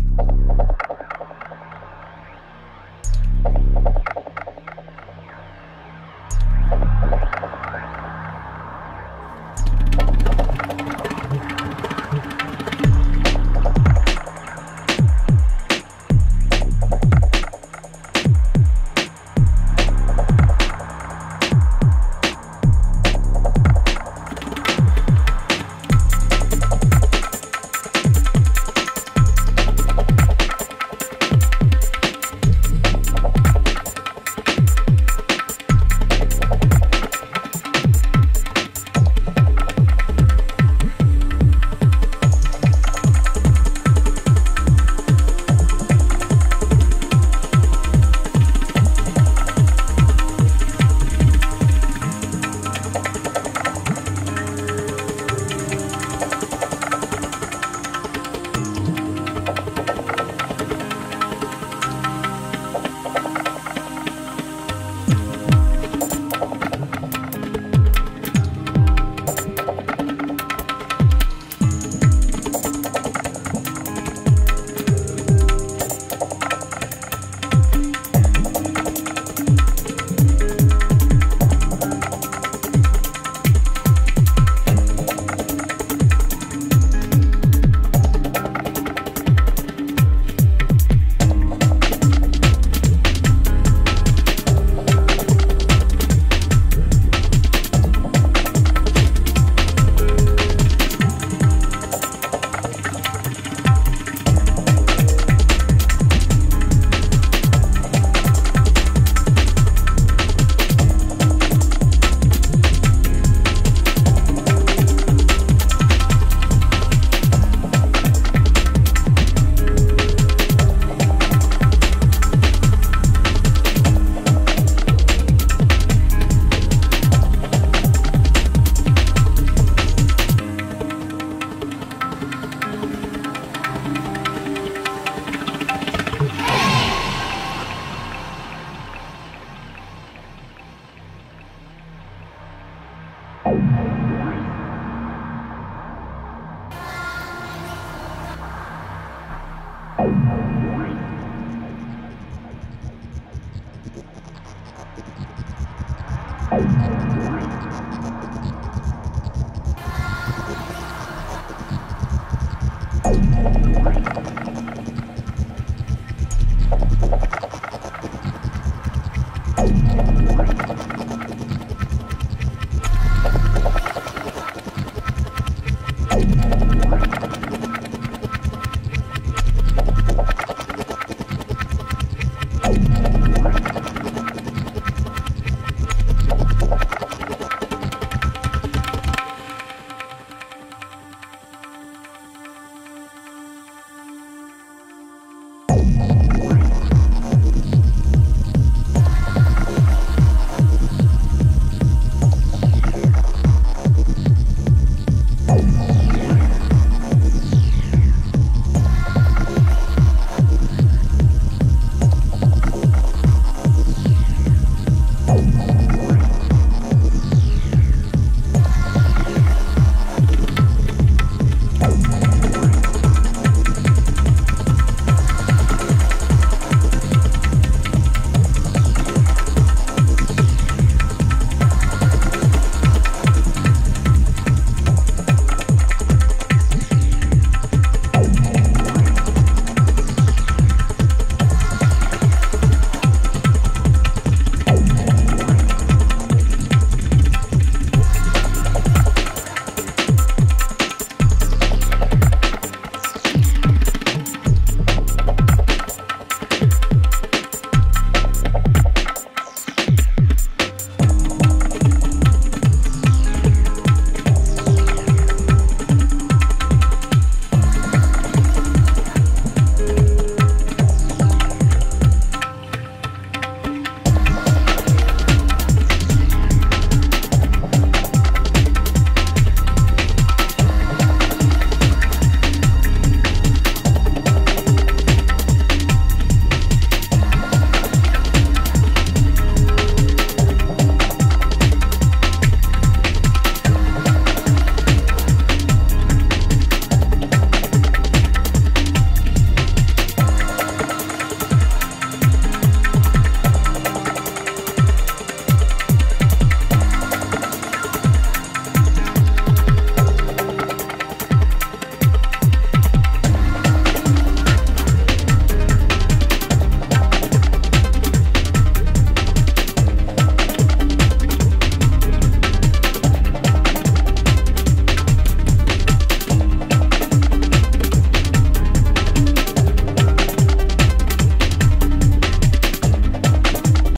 podcast. Thank